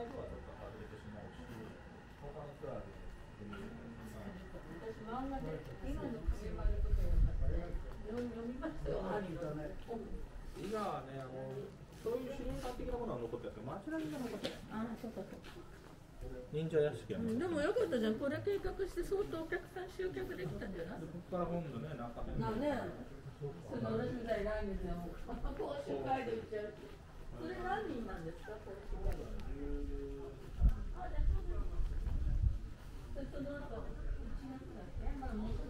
回とはちょっと外れてしまうし、他のツアーでう。私、漫画で、今の車のとか読みましたよ、今はね、あの、そういう資料館的なものは残ってるけど、街並みが残ってない。あ、そうかそうか。忍者屋敷、う、でもよかったじゃんこれ計画して相当お客さん集客できたんじゃない？ここから今度ね中でねその私みたい来月はもう講習会でうちはそれ何人なんですか？講習会あじゃあそうですそれとどうぞうちの人だっけまだもうすぐなんだ